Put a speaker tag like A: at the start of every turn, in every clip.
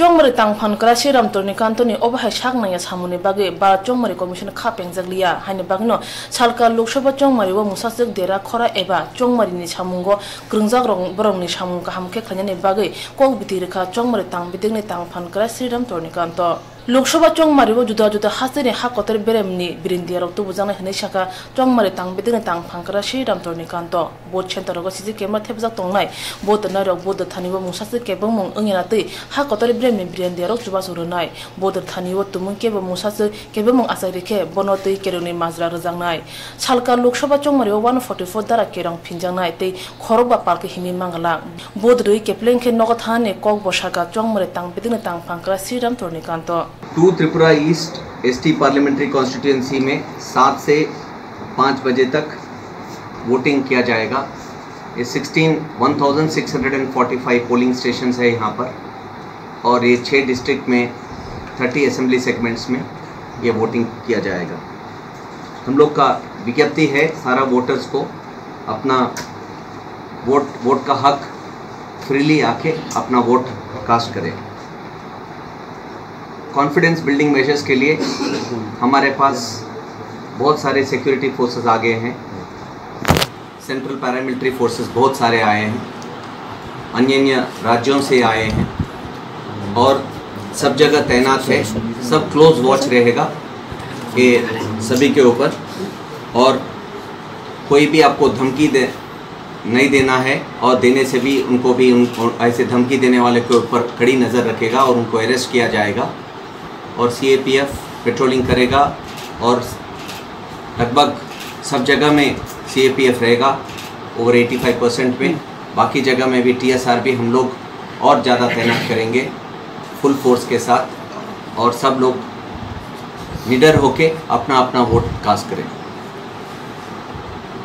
A: চংমারি তাংফান করা শ্রীরাম তরণীকান্তনি অবহাই সাকনাইয়া সামুনি বাকে ভারত চংমারি কমিশন খা পেংজাকলিয়া হাইনি বাগনো সালকা লোকসভা চংমারি ও মুসাসেক দেরা খরা এবা চংমারিনি সামুঙ্গ গ্রংজাক রং বরংনি সামুং কাহামকে খাইনি বাগে কক বিতি রেখা চংমারি তাংবিদিকনি তাংফান করা শ্রীরাম তরণীকান্ত লোকসভা চংমারিব জুদা জুদা হাসিনি হা কতর বেরেমনি বিরিন্দিয়া রক্ত বুজানাই হনে শাখা চংমারি তাং বিদিনে তাং ফাংকরা সেই রাম তরনি কান্ত বোধ সেন্টারগ সিজি কেমরা থেবজাক তংনাই। বোধ নারক বোধ থানিব মুসাসি কেবং মং ওঙিনা তৈ হা কতর বেরেমনি বিরিন্দিয়া রক জুবা সুরনাই বোধ থানিব তুমুং কেব মুসাসি কেবে মং আসাই রেখে বন তৈ কেরংনি মাজরা রজাংনাই সালকা লোকসভা চংমারিব ওয়ান ফর্টি ফোর দ্বারা কেরং ফিনজাংনাই তৈ খরক বা পার্কে হিমি মাঙ্গালা বোধ রই কেপ্লেং খে নগদ হানে কক বসাকা চংমারি তাং বিদিনে তাং ফাংকরা শ্রীরাম তরনি কান্ত
B: to Tripura east ST parliamentary constituency में सात से पाँच बजे तक वोटिंग किया जाएगा। ये sixteen one thousand six hundred and forty five polling station है यहाँ पर और ये छः डिस्ट्रिक्ट में थर्टी असेंबली सेगमेंट्स में ये वोटिंग किया जाएगा। हम लोग का विज्ञप्ति है सारा वोटर्स को अपना वोट वोट का हक फ्रीली आके अपना वोट कास्ट करें। कॉन्फिडेंस बिल्डिंग मेजर्स के लिए हमारे पास बहुत सारे सिक्योरिटी फोर्सेस आ गए हैं। सेंट्रल पैरामिलिट्री फोर्सेस बहुत सारे आए हैं। अन्य अन्य राज्यों से आए हैं। और सब जगह तैनात है। सब क्लोज वॉच रहेगा ये सभी के ऊपर। और कोई भी आपको धमकी दे, नहीं देना है और देने से भी उनको भी उन, ऐसे धमकी देने वाले के ऊपर कड़ी नज़र रखेगा और उनको अरेस्ट किया जाएगा। और सीएपीएफ पेट्रोलिंग करेगा और लगभग सब जगह में सीएपीएफ रहेगा ओवर 85 परसेंट में। बाकी जगह में भी टीएसआर भी हम लोग और ज़्यादा तैनात करेंगे फुल फोर्स के साथ और सब लोग निडर होके अपना अपना वोट कास्ट करें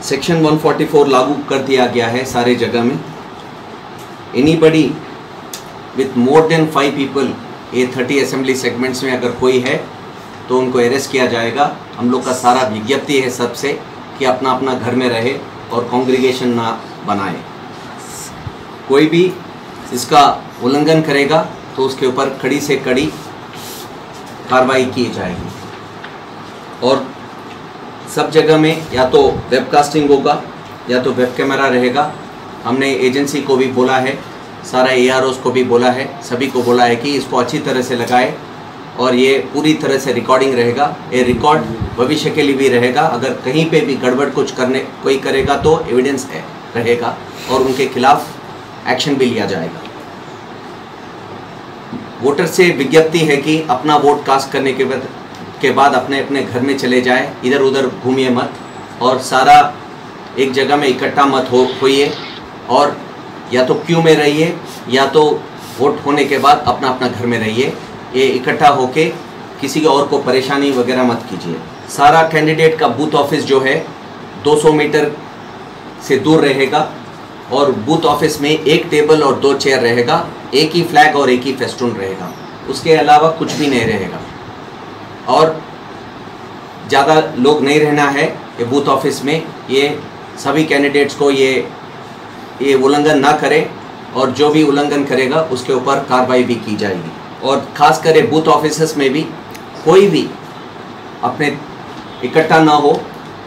B: सेक्शन 144 लागू कर दिया गया है सारे जगह में। Anybody with more than five people ये थर्टी असेंबली सेगमेंट्स में अगर कोई है तो उनको अरेस्ट किया जाएगा। हम लोग का सारा विज्ञप्ति है सबसे कि अपना अपना घर में रहे और कॉन्ग्रीगेशन ना बनाए। कोई भी इसका उल्लंघन करेगा तो उसके ऊपर कड़ी से कड़ी कार्रवाई की जाएगी। और सब जगह में या तो वेबकास्टिंग होगा, या तो वेब कैमरा रहेगा। हमने एजेंसी को भी बोला है सारा ए को भी बोला है, सभी को बोला है कि इसको अच्छी तरह से लगाए और ये पूरी तरह से रिकॉर्डिंग रहेगा। ये रिकॉर्ड भविष्य के लिए भी रहेगा। अगर कहीं पे भी गड़बड़ कुछ करने, कोई करेगा तो एविडेंस है, रहेगा और उनके खिलाफ एक्शन भी लिया जाएगा। वोटर से विज्ञप्ति है कि अपना वोट कास्ट करने के बाद के बाद अपने अपने घर में चले जाए। इधर उधर घूमिए मत और सारा एक जगह में इकट्ठा मत हो, होइए और या तो क्यू में रहिए, या तो वोट होने के बाद अपना अपना घर में रहिए। ये इकट्ठा होके किसी के और को परेशानी वगैरह मत कीजिए। सारा कैंडिडेट का बूथ ऑफ़िस जो है 200 मीटर से दूर रहेगा और बूथ ऑफ़िस में एक टेबल और दो चेयर रहेगा, एक ही फ्लैग और एक ही फेस्टून रहेगा। उसके अलावा कुछ भी नहीं रहेगा। और ज़्यादा लोग नहीं रहना है ये बूथ ऑफ़िस में। ये सभी कैंडिडेट्स को ये ये उल्लंघन ना करे और जो भी उल्लंघन करेगा, उसके ऊपर कार्रवाई भी की जाएगी। और ख़ास करे बूथ ऑफ़िस में भी कोई भी अपने इकट्ठा ना हो,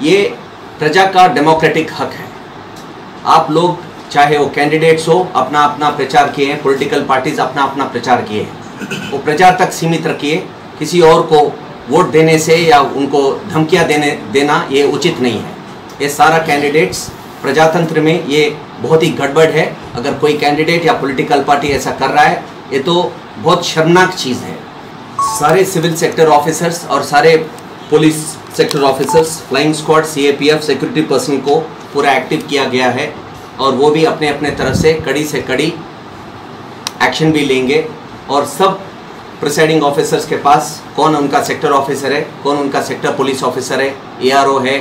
B: ये प्रजा का डेमोक्रेटिक हक है। आप लोग, चाहे वो कैंडिडेट्स हो अपना अपना प्रचार किए हैं, पॉलिटिकल पार्टीज़ अपना अपना प्रचार किए हैं, वो प्रचार तक सीमित रखिए, किसी और को वोट देने से या उनको धमकियाँ देने, देना ये उचित नहीं है। ये सारा कैंडिडेट्स प्रजातंत्र में ये बहुत ही गड़बड़ है। अगर कोई कैंडिडेट या पॉलिटिकल पार्टी ऐसा कर रहा है, ये तो बहुत शर्मनाक चीज़ है। सारे सिविल सेक्टर ऑफिसर्स और सारे police sector officers flying squad CAPF security person को पूरा एक्टिव किया गया है और वो भी अपने अपने तरफ़ से कड़ी से कड़ी एक्शन भी लेंगे और सब प्रिसाइडिंग ऑफिसर्स के पास कौन उनका सेक्टर ऑफिसर है, कौन उनका सेक्टर पुलिस ऑफिसर है एआरओ है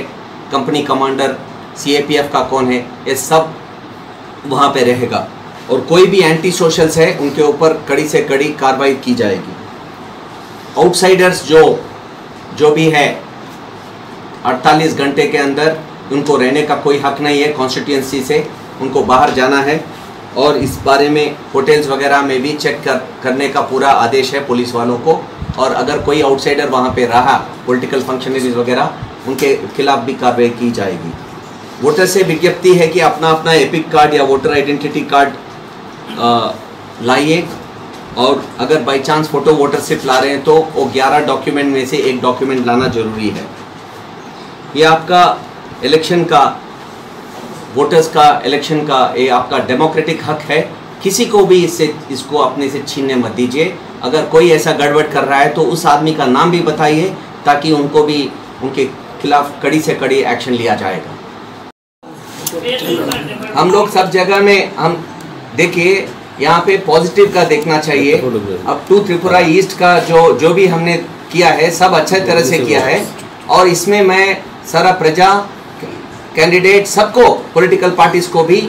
B: कंपनी कमांडर सीएपीएफ का कौन है, ये सब वहाँ पे रहेगा। और कोई भी एंटी सोशल्स है, उनके ऊपर कड़ी से कड़ी कार्रवाई की जाएगी। आउटसाइडर्स जो जो भी है 48 घंटे के अंदर उनको रहने का कोई हक नहीं है कॉन्स्टिट्यूंसी से, उनको बाहर जाना है। और इस बारे में होटल्स वगैरह में भी चेक कर, करने का पूरा आदेश है पुलिस वालों को। और अगर कोई आउटसाइडर वहाँ पे रहा पॉलिटिकल फंक्शनरीज वगैरह, उनके खिलाफ भी कार्रवाई की जाएगी। वोटर से विज्ञप्ति है कि अपना अपना एपिक कार्ड या वोटर आइडेंटिटी कार्ड लाइए। और अगर by chance photo voter slip ला रहे हैं तो वो 11 डॉक्यूमेंट में से एक डॉक्यूमेंट लाना ज़रूरी है। ये आपका इलेक्शन का वोटर्स का इलेक्शन का, ये आपका डेमोक्रेटिक हक है। किसी को भी इससे, इसको अपने से छीनने मत दीजिए। अगर कोई ऐसा गड़बड़ कर रहा है तो उस आदमी का नाम भी बताइए, ताकि उनको भी उनके खिलाफ कड़ी से कड़ी एक्शन लिया जाएगा। हम लोग सब जगह में हम देखिए यहाँ पे पॉजिटिव का देखना चाहिए। अब टू त्रिपुरा ईस्ट का जो जो भी हमने किया है सब अच्छे तरह से किया है। और इसमें मैं सारा प्रजा कैंडिडेट सबको पॉलिटिकल पार्टीज़ को भी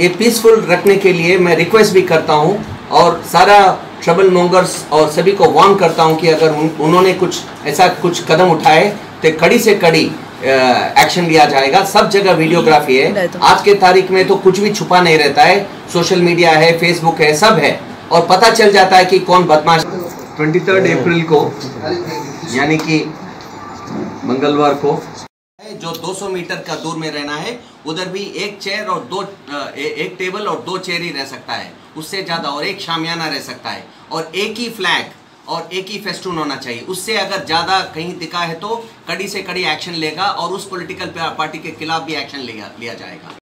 B: ये पीसफुल रखने के लिए मैं रिक्वेस्ट भी करता हूँ। और सारा ट्रबल मोंगर्स और सभी को वार्न करता हूँ कि अगर उन, उन्होंने कुछ ऐसा कुछ कदम उठाए तो कड़ी से कड़ी एक्शन लिया जाएगा। सब जगह वीडियोग्राफी है। आज के तारीख में तो कुछ भी छुपा नहीं रहता है। सोशल मीडिया है फेसबुक है सब है। और पता चल जाता है कि कौन बदमाश ट्वेंटी थर्ड अप्रैल को यानी कि मंगलवार को जो 200 मीटर का दूर में रहना है। उधर भी एक चेयर और दो ए, एक टेबल और दो चेयर ही रह सकता है। उससे ज़्यादा और एक शामियाना रह सकता है। और एक ही फ्लैग और एक ही फेस्टून होना चाहिए। उससे अगर ज़्यादा कहीं दिखा है तो कड़ी से कड़ी एक्शन लेगा और उस पॉलिटिकल पार्टी के खिलाफ भी एक्शन लिया जाएगा।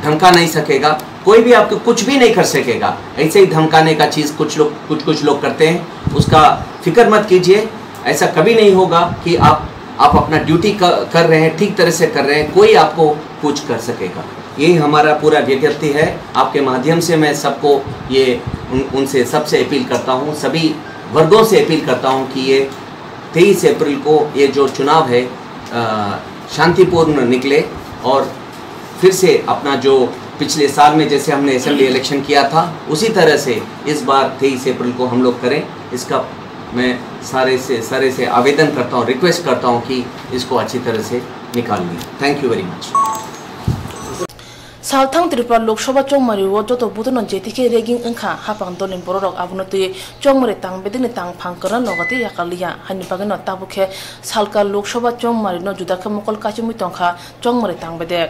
B: धमका नहीं सकेगा। कोई भी आपको कुछ भी नहीं कर सकेगा। ऐसे ही धमकाने का चीज़ कुछ लोग कुछ कुछ लोग करते हैं। उसका फ़िक्र मत कीजिए। ऐसा कभी नहीं होगा कि आप आप अपना ड्यूटी कर रहे हैं ठीक तरह से कर रहे हैं। कोई आपको कुछ कर सकेगा। यही हमारा पूरा विज्ञप्ति है। आपके माध्यम से मैं सबको ये उन, उनसे सबसे अपील करता हूँ। सभी वर्गों से अपील करता हूँ कि ये तेईस अप्रैल को ये जो चुनाव है शांतिपूर्ण निकले और फिर से अपना जो पिछले साल में जैसे हमने असेंबली इलेक्शन किया था, उसी तरह से इस बार तेईस अप्रैल को हम लोग करें। इसका मैं सारे से सारे से आवेदन करता हूँ रिक्वेस्ट करता हूँ कि इसको अच्छी तरह से निकाल लें। थैंक यू वेरी मच
A: সাউথাং ত্রিপুরা লোকসভা চৌমারি ও যত বুধন জেতিকে রেগিং ওংখা হাপাং দলিন বড়ক আবনতি চৌমারি তাং বেদিনে তাং ফাং নগতি ইয়াকালিয়া হানি বাগেন তাবুখে সালকা লোকসভা চৌমারি ন জুদাকে মকল কাচিমুই তংখা চৌমারি তাং বেদে